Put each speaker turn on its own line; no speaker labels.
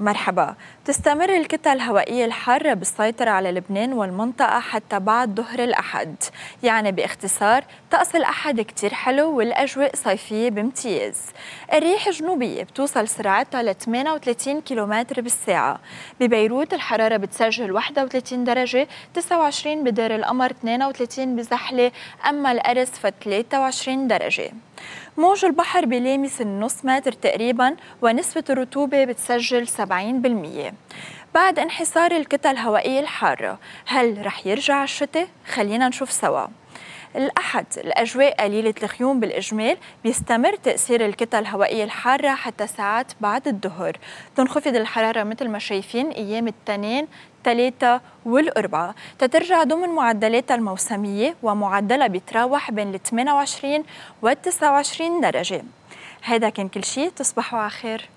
مرحبا. تستمر الكتل الهوائية الحارة بالسيطرة على لبنان والمنطقة حتى بعد ظهر الأحد. يعني باختصار طقس الأحد كتير حلو والأجواء صيفية بامتياز. الريح جنوبية بتوصل سرعتها ل 38 كم بالساعة. ببيروت الحرارة بتسجل 31 درجة 29 بدير القمر 32 بزحلة أما الأرز ف 23 درجة. موج البحر بيلامس النص متر تقريبا ونسبة الرطوبة بتسجل 70% بعد انحسار الكتل الهوائية الحارة هل رح يرجع الشتاء؟ خلينا نشوف سوا الأحد. الأجواء قليلة الغيوم بالإجمال بيستمر تأثير الكتل الهوائية الحارة حتى ساعات بعد الظهر. تنخفض الحرارة مثل ما شايفين أيام التنين ثلاثة والأربعة. تترجع ضمن معدلاتها الموسمية ومعدلها بيتراوح بين ال 28 وال 29 درجة. هذا كان كل شيء تصبحوا على خير.